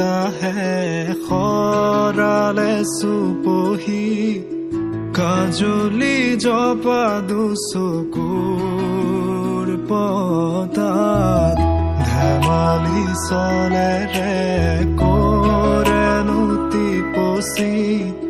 বতাহে সৰালে চুপহি কাজলি জপা দুচকুৰ পতাত ধেমালি চলেৰে কৰেনো টিপচি। নিচুকনি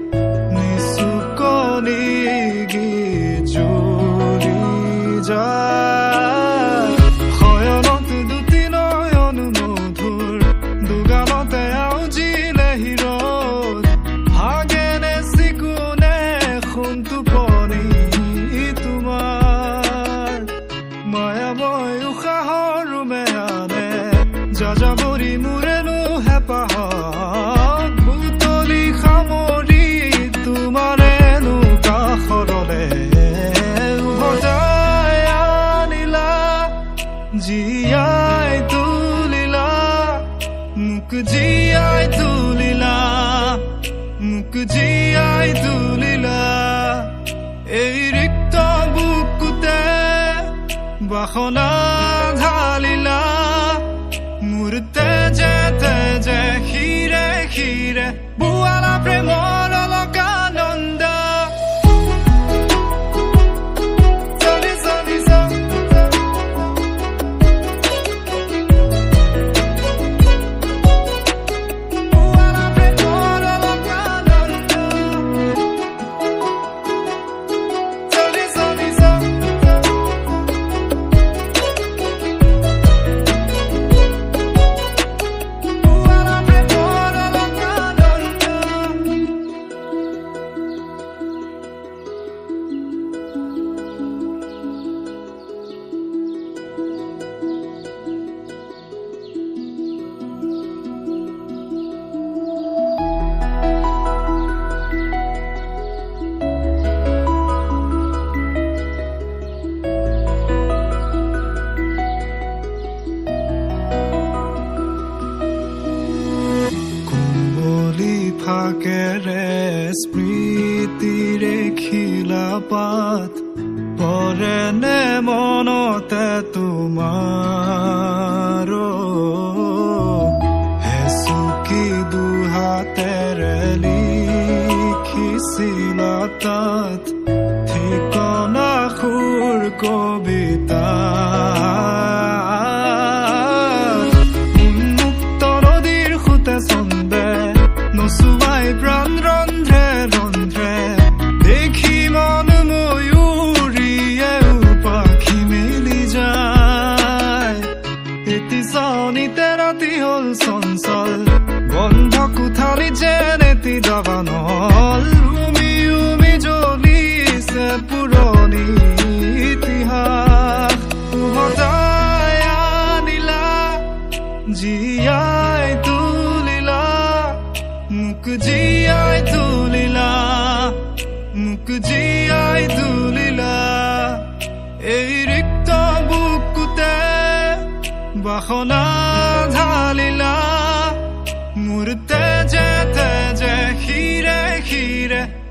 জীয়াই তুলিলা মোক জীয়াই তুলিলা মোক জীয়াই তুলিলা এই ৰিক্ত বুকুতে বাসনা ফাকেৰে স্মৃতিৰে খিলা পাত। পৰেনে মনতে তোমাৰ? হেচুকি দুহাতেৰে লিখিছিলা তাত? ঠিকনা সুৰ কবিতা হ'ল চঞ্চল বন্ধ কোঠালি যেন এটি দাবানল উমি উমি জ্বলিছে পুৰণি ইতিহাস। উভতাই আনিলা জীয়াই তুলিলা। মোক জীয়াই তুলিলা মোক জীয়াই তুলিলা। এই ৰিক্ত বুকুতে বাসনা 무릎 따자 따자 히레 히레